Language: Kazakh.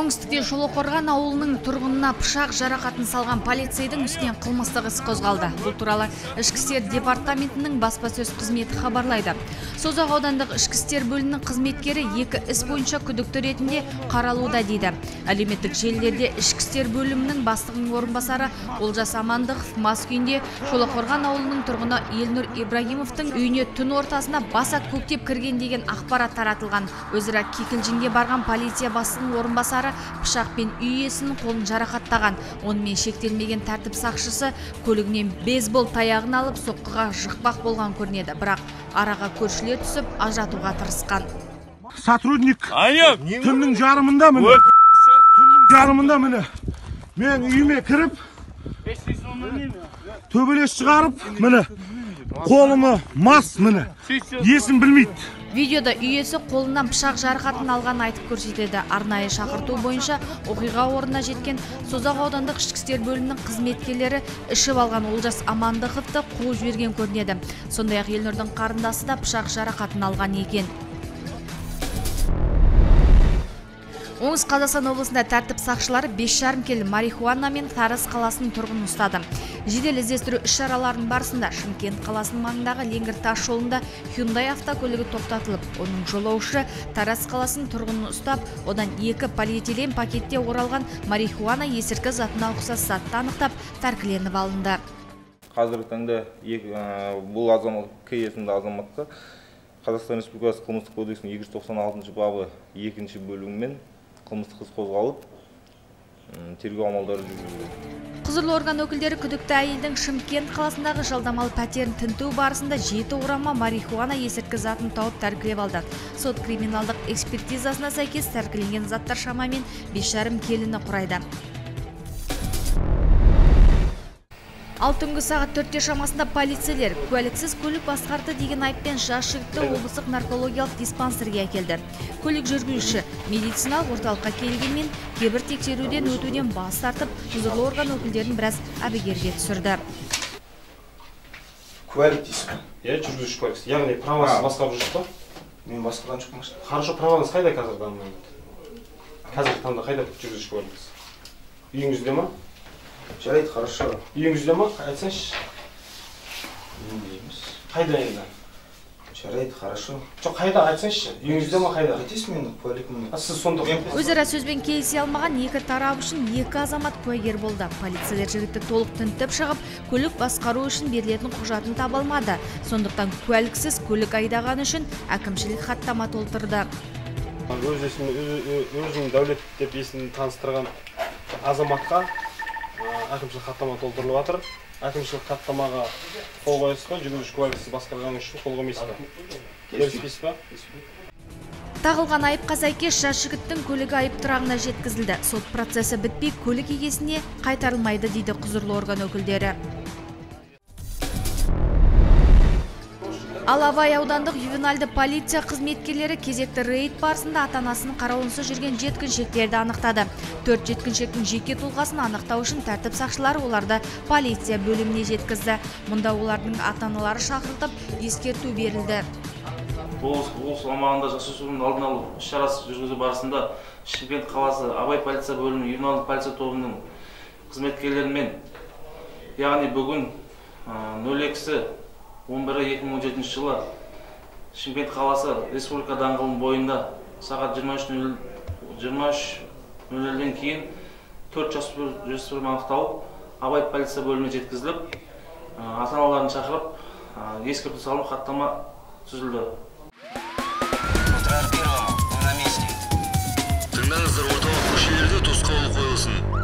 оңтүстікте шолоқорған ауылының тұрғынына пышақ жарақатын салған полицейдің үстінен қылмыстық іс қозғалды. Бұл туралы ішкі істер департаментінің баспасөз қызметі хабарлайды. Созақ аудандық ішкі істер бөлімінің қызметкері екі іс бойынша күдікті ретінде қаралуда дейді. Әлеуметтік желілерде ішкі істер бөлімінің бастығының орынбасары олжас амандықов мас күйінде шолоқорған ауылының тұрғыны елнұр ибрагимовтың үйіне түн ортасында баса көктеп кірген деген ақпарат таратылған. Өзара кикілжіңге барған полиция бастығының орынбасары пышақпен үй иесінің қолын жарақаттаған. Онымен шектелмеген тәртіп сақшысы көлігінен бейсбол таяғын алып соққыға жықпақ болған көрінеді. Бірақ араға көршілер түсіп ажыратуға тырысқан. Сотрудник Аня, түннің жарымында міне. Түннің жарымында міне. Мен үйіме кіріп төбелес шығарып міне. Қолымы мас міне. Есін білмейді. Видеода үй иесі қолынан пышақ жарақатын алғанын айтып көрсетеді. Арнайы шақырту бойынша оқиға орнына жеткен созақ аудандық ішкі істер бөлімінің қызметкерлері ішіп алған олжас амандықовты қуып жіберген көрінеді. Сондай ақ елнұрдың қарындасы да пышақ жарақатын алған екен. Оңтүстік қазақстан облысында тәртіп сақшылары бес жарым келі марихуана мен тараз қаласының тұрғынын ұстады. Жедел іздестіру іс шараларының барысында шымкент қаласының маңындағы ленгір тас жолында hyundai автокөлігі тоқтатылып оның жолаушы тараз қаласының тұрғынын ұстап одан екі полиэтилен пакетте оралған марихуана есірткі затына ұқсас затты анықтап тәркіленіп алынды. Қазіргі таңда бұл азамат к есімді азаматқа қазақстан республикасы қылмыстық кодексінің екі жүз тоқсан алтыншы бабы екінші бөлігімен қылмыстық іс қозғалып тергеу амалдары жүргізілуде. Құзырлы орган өкілдері күдікті әйелдің шымкент қаласындағы жалдамалы пәтерін тінту барысында жеті орама марихуана есірткі затын тауып тәркілеп алды. Сот криминалдық экспертизасына сәйкес тәркіленген заттар шамамен бес жарым келіні құрайды. Ал түнгі сағат төртте шамасында полицейлер куәліксіз көлік басқарды деген айыппен жас жігітті облыстық наркологиялық диспансерге әкелді. Көлік жүргізуші медициналық орталыққа келгенмен кейбір тексеруден өтуден бас тартып құзырлы орган өкілдерін біраз әбігерге түсірді. Куәлік дейсіз ба? Иә жүргізуші куәліксіз. Яғни правосыз А. басқарып жүрсіз ба? Мен басқарған жоқпын хорошо праваңыз қайда қазіргі таңда қазіргі таңда қайда жүргізуші куәлігіңіз үйіңізде ма? Жарайды хорошо. Үйіңізде ма? Айтсаңызшы үйімде емес қайда енді? Жарайды хорошо. Жоқ қайда айтсаңызшы үйіңізде ма қайда? Қайтесің менің куәлігімді а сіз сонда өзара сөзбен келісе алмаған екі тарап үшін екі азамат куәгер болды. Полицейлер жігітті толық тінтіп шығып көлік басқару үшін берілетін құжатын таба алмады. Сондықтан куәліксіз көлік айдағаны үшін әкімшілік хаттама толтырды. Өз есімі өзінің дәулет деп есімін таныстырған азаматқа әкімшілік хаттама толтырылып жатыр әкімшілік хаттамаға қол қоясыз ба? Жүргізуші куәліксіз басқарғаны үшін қол қоймайсыз ба келіспейсіз ба тағылған айыпқа сәйкес жас жігіттің көлігі айып тұрағына жеткізілді. Сот процесі бітпей көлік иесіне қайтарылмайды дейді құзырлы орган өкілдері. Ал абай аудандық ювенальды полиция қызметкерлері кезекті рейд барысында ата анасын қарауынсыз жүрген жеткіншектерді анықтады. Төрт жеткіншектің жеке тұлғасын анықтау үшін тәртіп сақшылары оларды полиция бөліміне жеткізді. Мұнда олардың ата аналары шақыртып ескерту берілді. Облыс облыс аумағында алдын алу іс шарасы жүргізу барысында шымкент қаласы абай полиция бөлімінің ювеналдық полиция тобының қызметкерлерімен яғни бүгін нөл екісі он бірі екі мың он жетінші жылы шымкент қаласы республика даңғылының бойында сағат жиырма үш кейін жиырма үш нөл нөлден кейін төрт анықталып абай полиция бөліміне жеткізіліп ата аналарын шақырып ескерту салынып хаттама түзілді. Тыңдаңыздар орталық тұсқа тосқауыл қойылсын.